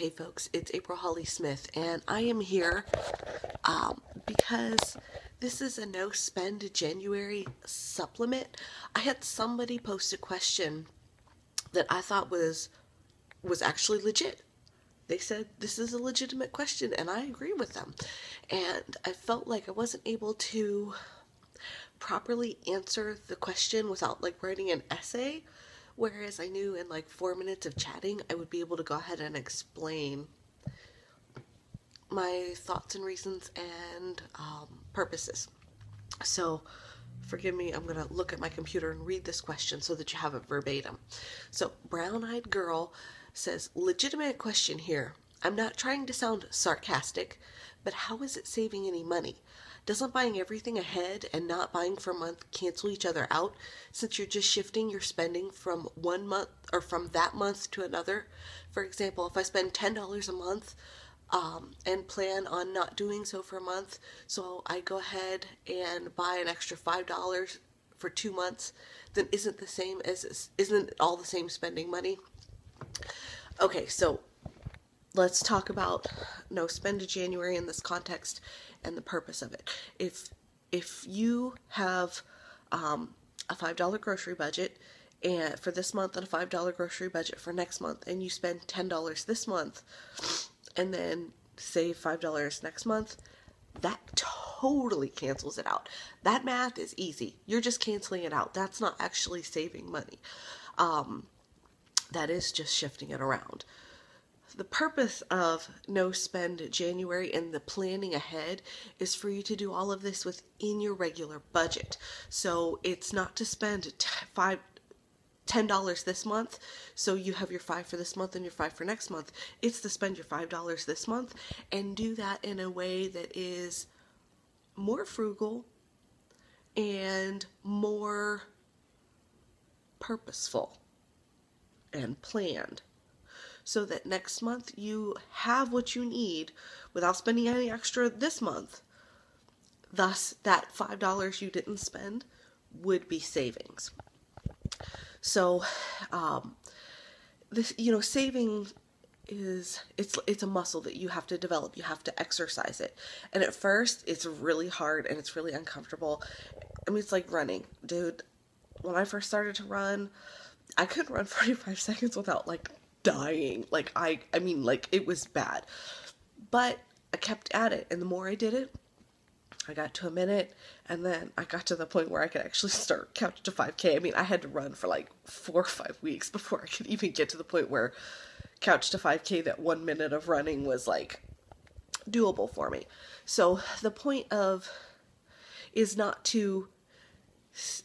Hey folks, it's April Holly Smith, and I am here um, because this is a no spend January supplement. I had somebody post a question that I thought was was actually legit. They said this is a legitimate question, and I agree with them. And I felt like I wasn't able to properly answer the question without like writing an essay. Whereas I knew in like four minutes of chatting, I would be able to go ahead and explain my thoughts and reasons and um, purposes. So, forgive me, I'm going to look at my computer and read this question so that you have it verbatim. So, Brown Eyed Girl says, Legitimate question here. I'm not trying to sound sarcastic, but how is it saving any money? Doesn't buying everything ahead and not buying for a month cancel each other out since you're just shifting your spending from one month or from that month to another? For example, if I spend $10 a month um, and plan on not doing so for a month, so I go ahead and buy an extra $5 for two months, then isn't the same as isn't all the same spending money? Okay, so let's talk about no spend a January in this context and the purpose of it. If if you have um, a five dollar grocery budget and for this month and a five dollar grocery budget for next month, and you spend ten dollars this month, and then save five dollars next month, that totally cancels it out. That math is easy. You're just canceling it out. That's not actually saving money. Um, that is just shifting it around the purpose of no spend January and the planning ahead is for you to do all of this within your regular budget. So it's not to spend t- five ten dollars this month, so you have your five for this month and your five for next month. It's to spend your five dollars this month and do that in a way that is more frugal and more purposeful and planned so that next month you have what you need without spending any extra this month. Thus, that $5 you didn't spend would be savings. So, um, this, you know, saving is it's it's a muscle that you have to develop you have to exercise it and at first it's really hard and it's really uncomfortable i mean it's like running dude when i first started to run i couldn't run 45 seconds without like dying. Like I I mean like it was bad. But I kept at it and the more I did it, I got to a minute and then I got to the point where I could actually start couch to 5k. I mean, I had to run for like 4 or 5 weeks before I could even get to the point where couch to 5k that 1 minute of running was like doable for me. So the point of is not to s-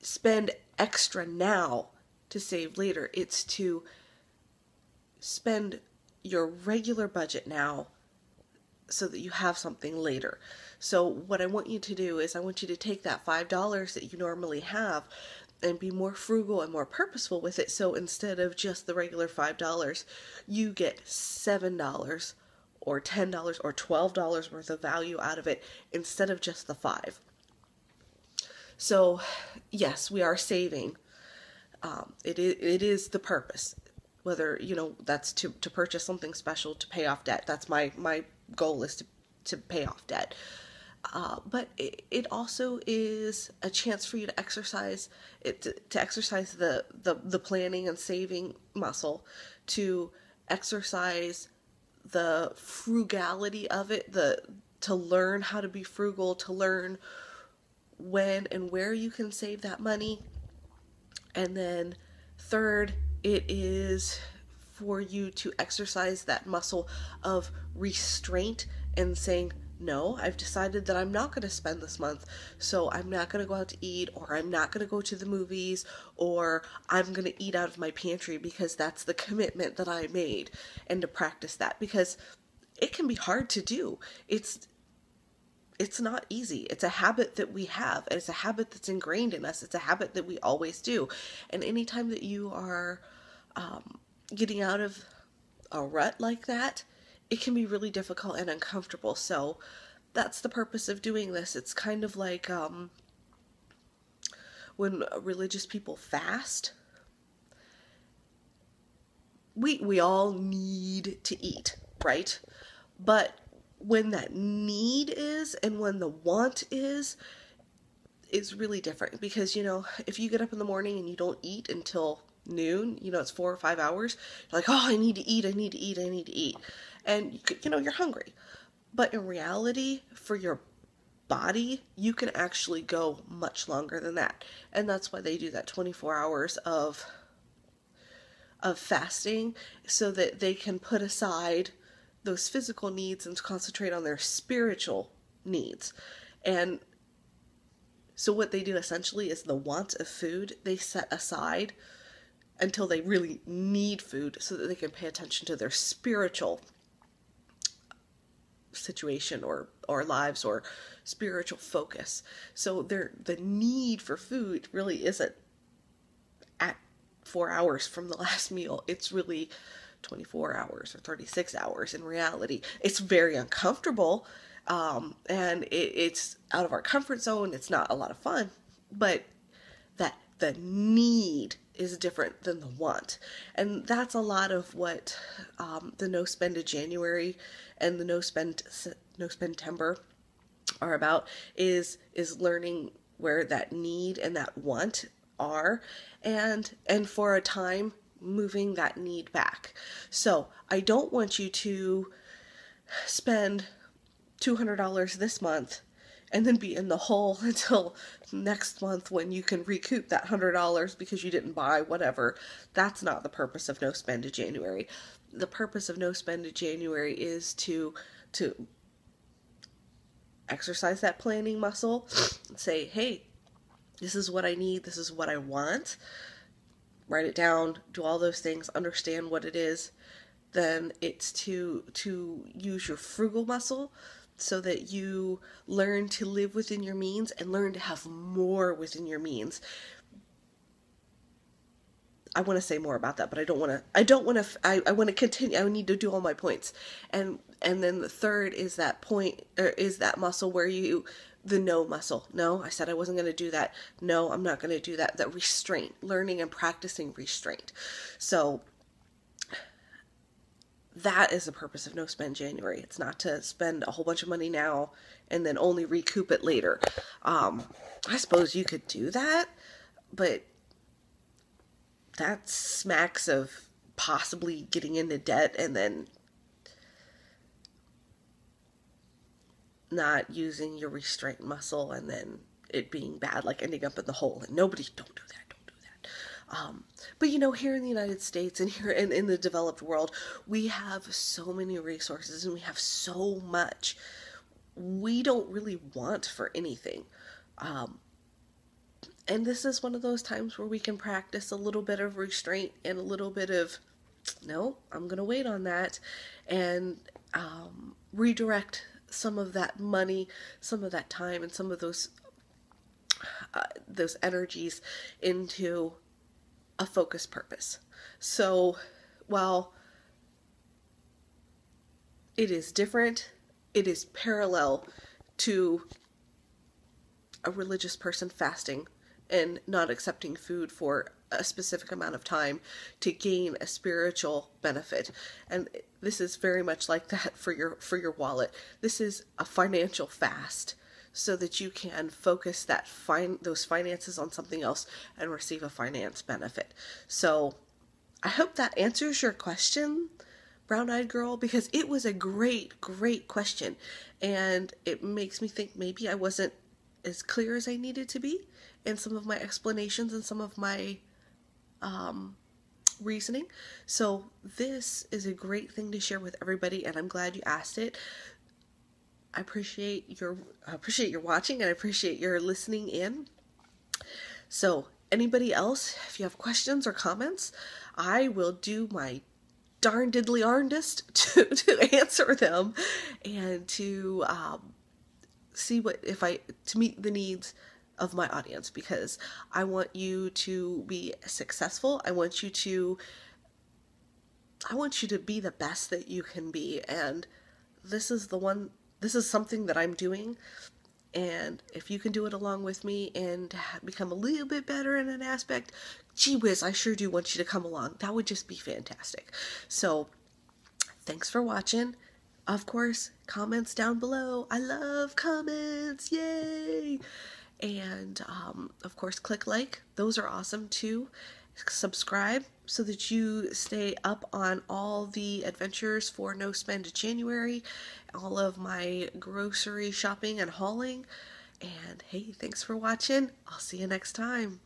spend extra now to save later. It's to spend your regular budget now so that you have something later. So, what I want you to do is, I want you to take that $5 that you normally have and be more frugal and more purposeful with it. So, instead of just the regular $5, you get $7 or $10 or $12 worth of value out of it instead of just the 5 So, yes, we are saving. Um, it, is, it is the purpose whether you know that's to to purchase something special to pay off debt. That's my my goal is to to pay off debt. Uh, but it, it also is a chance for you to exercise it to, to exercise the, the the planning and saving muscle to exercise the frugality of it the to learn how to be frugal to learn when and where you can save that money. And then third it is for you to exercise that muscle of restraint and saying, no, I've decided that I'm not going to spend this month, so I'm not going to go out to eat, or I'm not going to go to the movies, or I'm going to eat out of my pantry because that's the commitment that I made, and to practice that because it can be hard to do. It's it's not easy. It's a habit that we have, and it's a habit that's ingrained in us. It's a habit that we always do. And anytime that you are um, getting out of a rut like that, it can be really difficult and uncomfortable. So that's the purpose of doing this. It's kind of like um, when religious people fast. we we all need to eat, right? But when that need is and when the want is is really different because you know if you get up in the morning and you don't eat until noon you know it's four or five hours you're like oh i need to eat i need to eat i need to eat. And you know you're hungry. But in reality for your body you can actually go much longer than that. And that's why they do that 24 hours of of fasting so that they can put aside those physical needs and to concentrate on their spiritual needs. And so, what they do essentially is the want of food they set aside until they really need food so that they can pay attention to their spiritual situation or or lives or spiritual focus so their the need for food really isn't at four hours from the last meal it's really 24 hours or 36 hours in reality. It's very uncomfortable um, and it, it's out of our comfort zone. It's not a lot of fun, but that the need is different than the want. And that's a lot of what um, the No Spend of January and the No Spend No Spendtember are about is is learning where that need and that want are and and for a time moving that need back. So I don't want you to spend $200 this month and then be in the hole until next month when you can recoup that $100 because you didn't buy whatever. That's not the purpose of no spend to January. The purpose of no spend to January is to to exercise that planning muscle and say, "Hey, this is what I need, this is what I want." Write it down, do all those things, understand what it is, then it's to to use your frugal muscle so that you learn to live within your means and learn to have more within your means. I want to say more about that, but I don't want to. I don't want to. I, I want to continue. I need to do all my points, and and then the third is that point, or is that muscle where you the no muscle. No, I said I wasn't going to do that. No, I'm not going to do that. That restraint, learning and practicing restraint. So that is the purpose of no spend January. It's not to spend a whole bunch of money now and then only recoup it later. Um, I suppose you could do that, but that smacks of possibly getting into debt and then not using your restraint muscle and then it being bad, like ending up in the hole. And nobody, don't do that, don't do that. Um, but you know, here in the United States and here in, in the developed world, we have so many resources and we have so much. We don't really want for anything. Um, and this is one of those times where we can practice a little bit of restraint and a little bit of, no, I'm going to wait on that and um, redirect some of that money, some of that time, and some of those uh, those energies into a focused purpose. So, while it is different, it is parallel to a religious person fasting and not accepting food for a specific amount of time to gain a spiritual benefit and this is very much like that for your for your wallet. This is a financial fast so that you can focus that fine those finances on something else and receive a finance benefit. So i hope that answers your question brown eyed girl because it was a great great question. And it makes me think maybe i wasn't as clear as i needed to be in some of my explanations and some of my um, reasoning. So, this is a great thing to share with everybody, and I'm glad you asked it. I appreciate your I appreciate your watching and I appreciate your listening in. So, anybody else, if you have questions or comments, I will do my darn diddly darndest to, to answer them and to um, see what if I to meet the needs of my audience because I want you to be successful. I want you to I want you to be the best that you can be and this is the one this is something that I'm doing And if you can do it along with me and become a little bit better in an aspect, gee whiz, I sure do want you to come along. That would just be fantastic. So, thanks for watching. Of course, comments down below. I love comments. Yay! And um, of course, click like. Those are awesome too. Subscribe so that you stay up on all the adventures for No Spend January, all of my grocery shopping and hauling. And hey, thanks for watching. I'll see you next time.